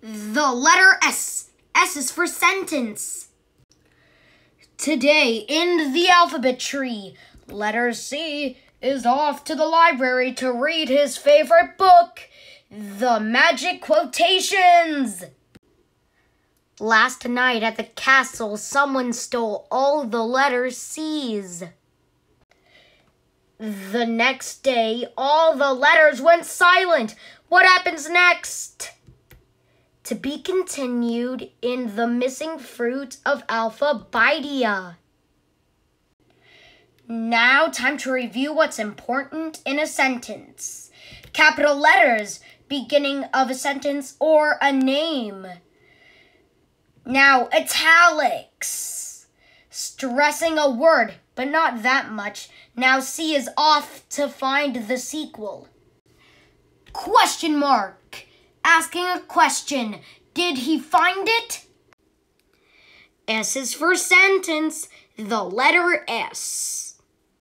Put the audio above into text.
The letter S. S is for sentence. Today in the alphabet tree, letter C is off to the library to read his favorite book, The Magic Quotations. Last night at the castle, someone stole all the letter C's. The next day, all the letters went silent. What happens next? To be continued in the missing fruit of Alpha Alphabidia. Now, time to review what's important in a sentence. Capital letters, beginning of a sentence or a name. Now, italics, stressing a word, but not that much. Now C is off to find the sequel. Question mark, asking a question. Did he find it? S is for sentence, the letter S.